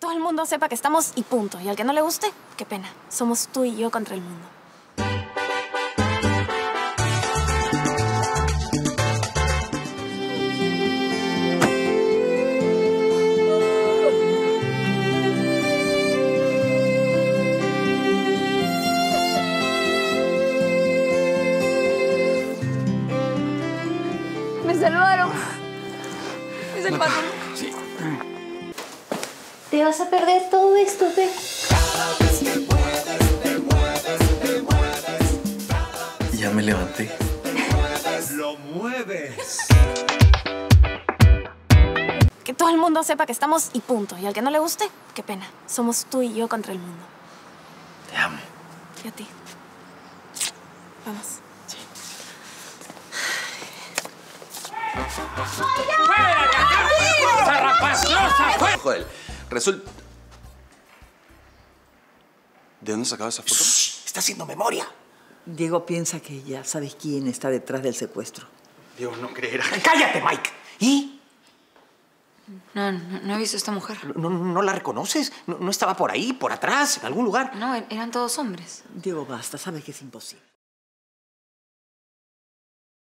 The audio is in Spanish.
todo el mundo sepa que estamos y punto. Y al que no le guste, qué pena. Somos tú y yo contra el mundo. Me salvaron. Me salvaron. Sí. Te vas a perder todo esto, Pe. Ya me levanté. Lo mueves. Que todo el mundo sepa que estamos y punto. Y al que no le guste, qué pena. Somos tú y yo contra el mundo. Te amo. Y a ti. Vamos. Joder, resulta... ¿De dónde sacaba esa foto? Está haciendo memoria. Diego piensa que ya sabes quién está detrás del secuestro. Dios, no creerá. Cállate, Mike. ¿Y? No, no, no he visto a esta mujer. ¿No, no la reconoces? ¿No, no estaba por ahí, por atrás, en algún lugar? No, eran todos hombres. Diego, basta, sabes que es imposible.